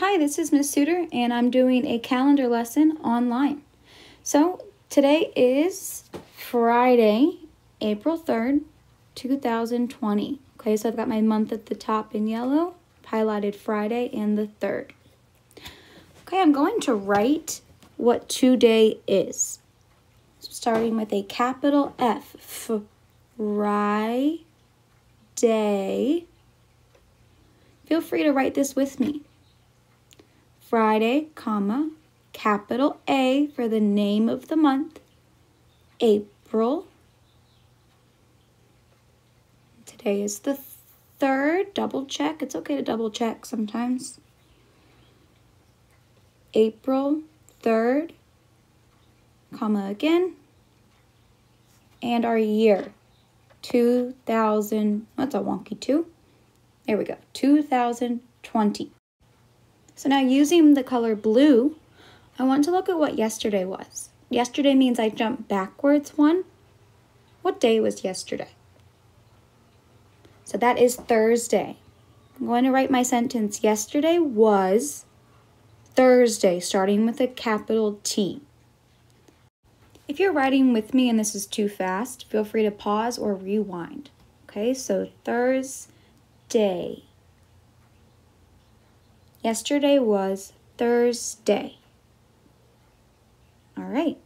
Hi, this is Miss Soutar, and I'm doing a calendar lesson online. So today is Friday, April 3rd, 2020. Okay, so I've got my month at the top in yellow, highlighted Friday and the 3rd. Okay, I'm going to write what today is. So starting with a capital F, Friday. Feel free to write this with me. Friday, comma, capital A for the name of the month, April. Today is the third, double check. It's okay to double check sometimes. April 3rd, comma again, and our year, 2000, that's a wonky two. There we go, 2020. So now using the color blue, I want to look at what yesterday was. Yesterday means I jumped backwards one. What day was yesterday? So that is Thursday. I'm going to write my sentence. Yesterday was Thursday, starting with a capital T. If you're writing with me and this is too fast, feel free to pause or rewind. Okay, so Thursday. Yesterday was Thursday. All right.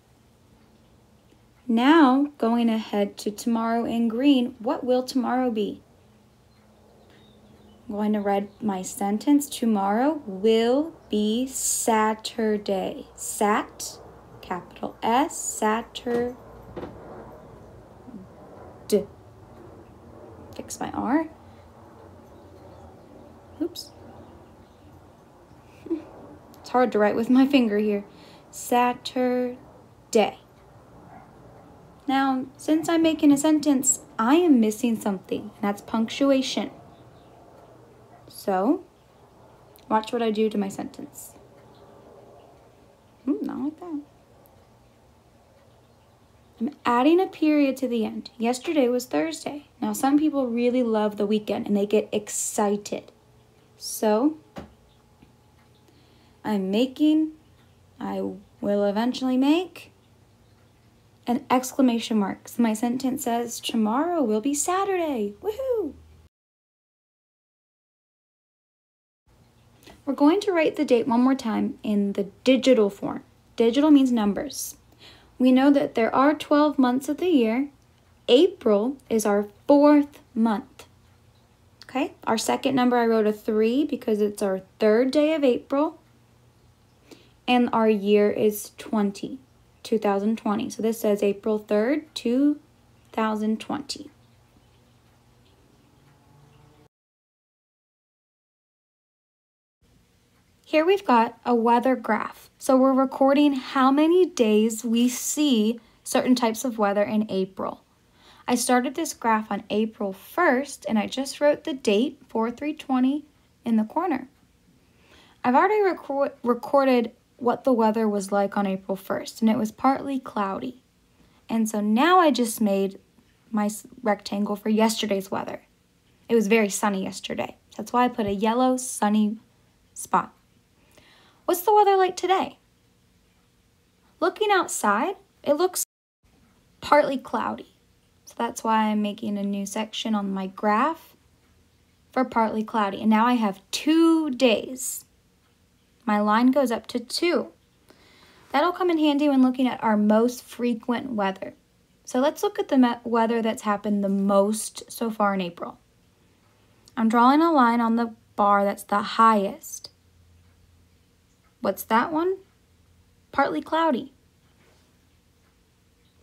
Now, going ahead to tomorrow in green, what will tomorrow be? I'm going to read my sentence. Tomorrow will be Saturday. Sat, capital S, Saturday. Fix my R. Oops. Hard to write with my finger here. Saturday. Now, since I'm making a sentence, I am missing something, and that's punctuation. So, watch what I do to my sentence. Hmm, not like that. I'm adding a period to the end. Yesterday was Thursday. Now, some people really love the weekend and they get excited. So, I'm making, I will eventually make, an exclamation mark. So my sentence says, tomorrow will be Saturday. Woohoo! We're going to write the date one more time in the digital form. Digital means numbers. We know that there are 12 months of the year. April is our fourth month. Okay, our second number I wrote a 3 because it's our third day of April and our year is 20, 2020. So this says April 3rd, 2020. Here we've got a weather graph. So we're recording how many days we see certain types of weather in April. I started this graph on April 1st and I just wrote the date 4320 in the corner. I've already record recorded what the weather was like on April 1st, and it was partly cloudy. And so now I just made my rectangle for yesterday's weather. It was very sunny yesterday. That's why I put a yellow sunny spot. What's the weather like today? Looking outside, it looks partly cloudy. So that's why I'm making a new section on my graph for partly cloudy. And now I have two days my line goes up to 2. That'll come in handy when looking at our most frequent weather. So let's look at the weather that's happened the most so far in April. I'm drawing a line on the bar that's the highest. What's that one? Partly cloudy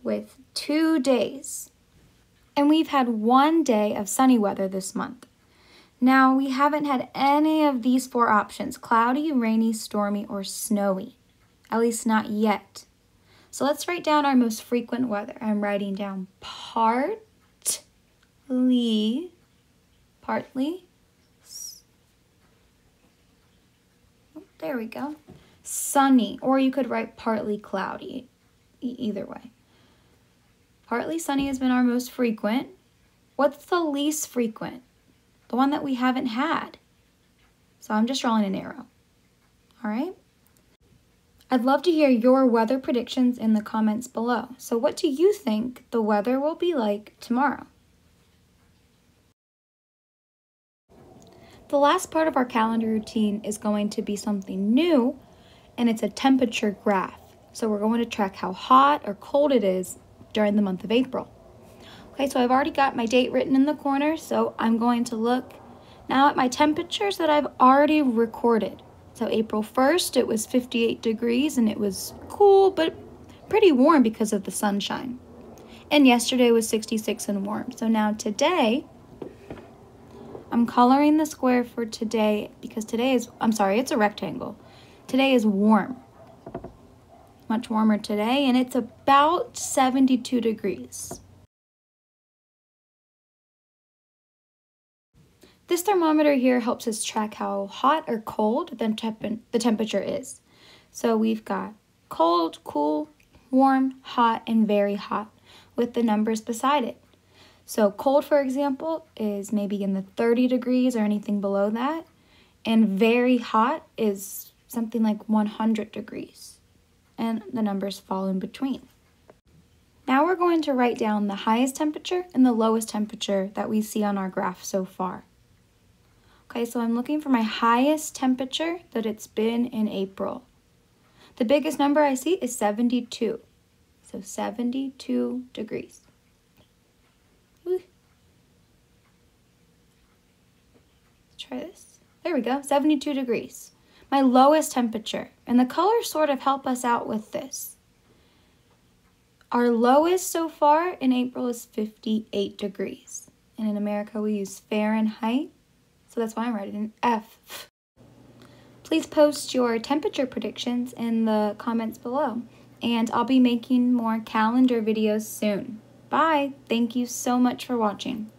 with two days. And we've had one day of sunny weather this month. Now, we haven't had any of these four options, cloudy, rainy, stormy, or snowy, at least not yet. So let's write down our most frequent weather. I'm writing down partly, partly, oh, there we go, sunny, or you could write partly cloudy, e either way. Partly sunny has been our most frequent. What's the least frequent? The one that we haven't had. So I'm just drawing an arrow. All right? I'd love to hear your weather predictions in the comments below. So, what do you think the weather will be like tomorrow? The last part of our calendar routine is going to be something new, and it's a temperature graph. So, we're going to track how hot or cold it is during the month of April. Okay, so I've already got my date written in the corner, so I'm going to look now at my temperatures that I've already recorded. So April 1st, it was 58 degrees and it was cool, but pretty warm because of the sunshine. And yesterday was 66 and warm. So now today, I'm coloring the square for today because today is, I'm sorry, it's a rectangle. Today is warm. Much warmer today, and it's about 72 degrees. This thermometer here helps us track how hot or cold the, temp the temperature is. So we've got cold, cool, warm, hot, and very hot with the numbers beside it. So cold, for example, is maybe in the 30 degrees or anything below that. And very hot is something like 100 degrees. And the numbers fall in between. Now we're going to write down the highest temperature and the lowest temperature that we see on our graph so far. Okay, so I'm looking for my highest temperature that it's been in April. The biggest number I see is 72. So 72 degrees. Let's try this. There we go, 72 degrees. My lowest temperature. And the colors sort of help us out with this. Our lowest so far in April is 58 degrees. And in America, we use Fahrenheit that's why I'm writing an F. Please post your temperature predictions in the comments below, and I'll be making more calendar videos soon. Bye! Thank you so much for watching.